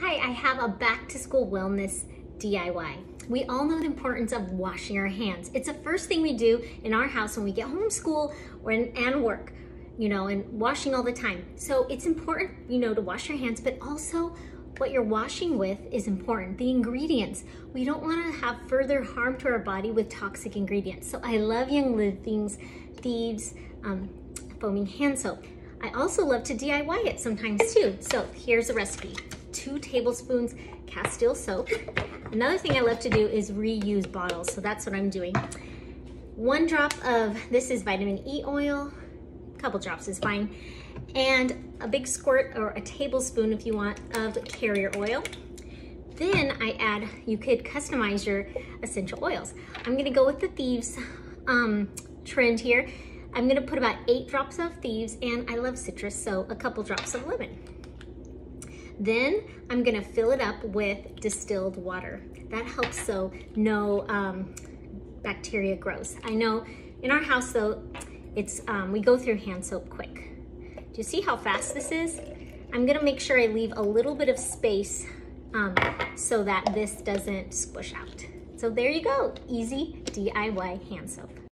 Hi, I have a back to school wellness DIY. We all know the importance of washing our hands. It's the first thing we do in our house when we get home from school or in, and work, you know, and washing all the time. So it's important, you know, to wash your hands, but also what you're washing with is important. The ingredients. We don't want to have further harm to our body with toxic ingredients. So I love Young Living's Thieves um, foaming hand soap. I also love to DIY it sometimes too. So here's a recipe two tablespoons Castile soap. Another thing I love to do is reuse bottles, so that's what I'm doing. One drop of, this is vitamin E oil, a couple drops is fine, and a big squirt or a tablespoon if you want of carrier oil. Then I add, you could customize your essential oils. I'm gonna go with the Thieves um, trend here. I'm gonna put about eight drops of Thieves and I love citrus, so a couple drops of lemon. Then I'm gonna fill it up with distilled water. That helps so no um, bacteria grows. I know in our house though, it's um, we go through hand soap quick. Do you see how fast this is? I'm gonna make sure I leave a little bit of space um, so that this doesn't squish out. So there you go, easy DIY hand soap.